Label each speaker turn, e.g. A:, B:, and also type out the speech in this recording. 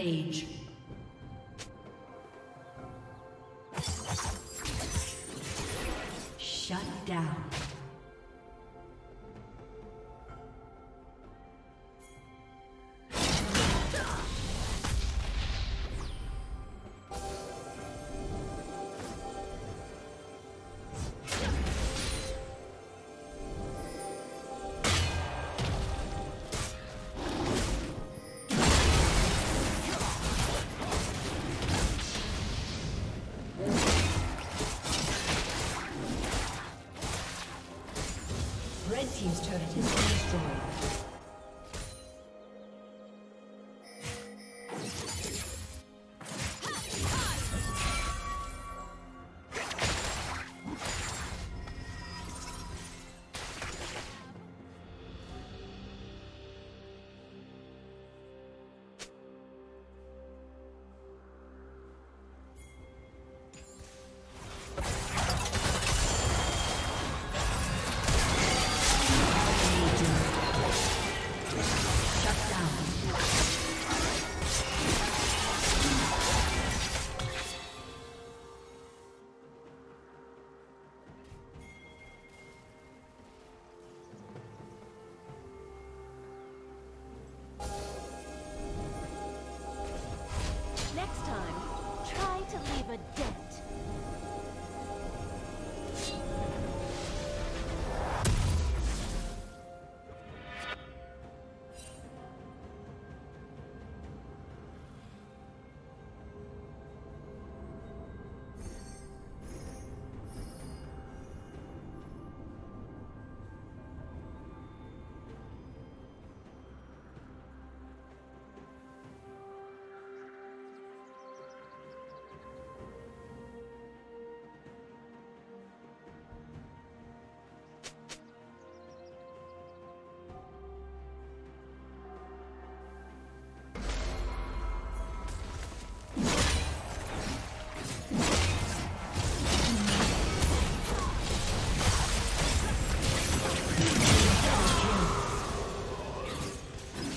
A: Age.